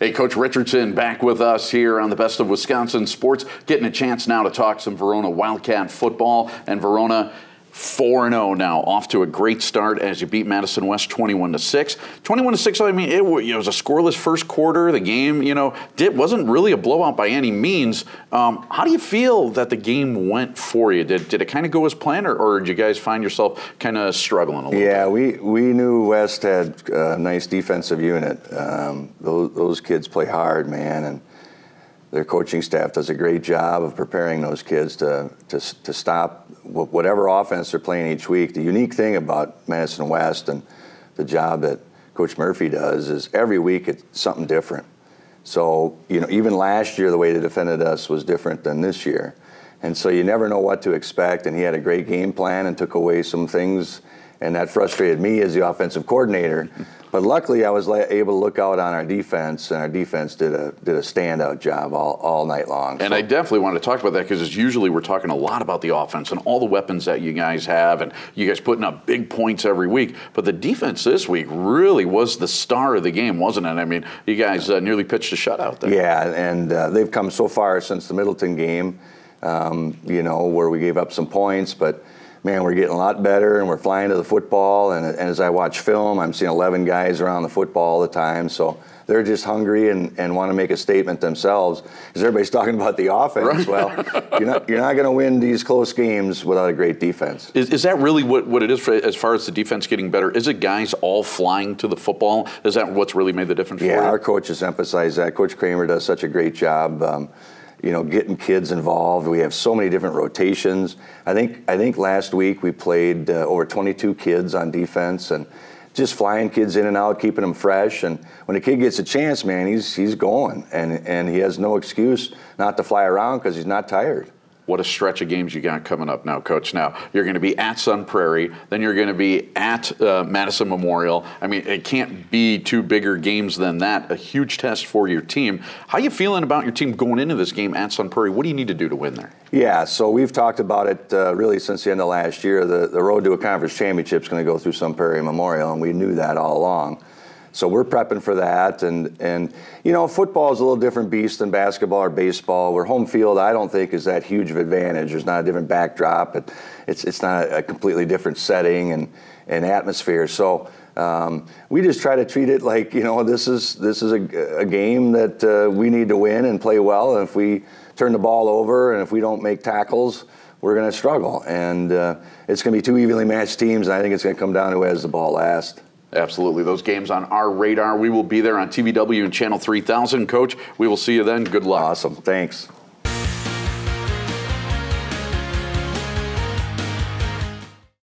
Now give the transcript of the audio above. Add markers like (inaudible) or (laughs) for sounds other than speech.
Hey, Coach Richardson back with us here on the Best of Wisconsin Sports, getting a chance now to talk some Verona Wildcat football. And Verona 4 0 now, off to a great start as you beat Madison West 21 to 6. 21 to 6, I mean, it, it, was a scoreless first quarter. The game, you know, did, wasn't really a blowout by any means. Um, how do you feel that the game went for you? Did, did it kind of go as planned, or, or, did you guys find yourself kind of struggling a little yeah, bit? we, we knew West had a nice defensive unit. Um, those, those kids play hard, man. and their coaching staff does a great job of preparing those kids to, to, to stop whatever offense they're playing each week. The unique thing about Madison West and the job that Coach Murphy does is every week it's something different. So, you know, even last year, the way they defended us was different than this year. And so you never know what to expect. And he had a great game plan and took away some things. And that frustrated me as the offensive coordinator. But luckily, I was able to look out on our defense, and our defense did a did a standout job all, all night long. And so. I definitely want to talk about that because usually we're talking a lot about the offense and all the weapons that you guys have, and you guys putting up big points every week. But the defense this week really was the star of the game, wasn't it? I mean, you guys uh, nearly pitched a shutout there. Yeah, and uh, they've come so far since the Middleton game, um, you know, where we gave up some points, but man, we're getting a lot better and we're flying to the football. And, and, as I watch film, I'm seeing 11 guys around the football all the time. So they're just hungry and, and want to make a statement themselves. Because everybody's (laughs) talking about the offense. Right. Well, you're not, you're not going to win these close games without a great defense. Is, is that really what, what it is for, as far as the defense getting better? Is it guys all flying to the football? Is that what's really made the difference yeah, our coaches emphasize that. Coach Kramer does such a great job. Um, you know, getting kids involved. We have so many different rotations. I think I think last week we played uh, over 22 kids on defense and just flying kids in and out, keeping them fresh. And when a kid gets a chance, man, he's he's going, and and he has no excuse not to fly around because he's not tired what a stretch of games you got coming up now, Coach. Now you're going to be at Sun Prairie, then you're going to be at uh, Madison Memorial. I mean, it can't be two bigger games than that. A huge test for your team. How are you feeling about your team going into this game at Sun Prairie? What do you need to do to win there? Yeah, so we've talked about it uh, really since the end of last year. The the road to a conference championship is going to go through Sun Prairie Memorial, and we knew that all along. So we're prepping for that, and and you know, football is a little different beast than basketball or baseball. Where home field, I don't think is that huge of advantage. There's not a different backdrop. It, it's it's not a completely different setting and and atmosphere. So. Um, we just try to treat it like you know this is this is a, a game that uh, we need to win and play well. And if we turn the ball over and if we don't make tackles, we're going to struggle. And uh, it's going to be two evenly matched teams. And I think it's going to come down to who has the ball last. Absolutely. Those games on our radar. We will be there on TVW and Channel 3000. Coach, we will see you then. Good luck. Awesome. Thanks.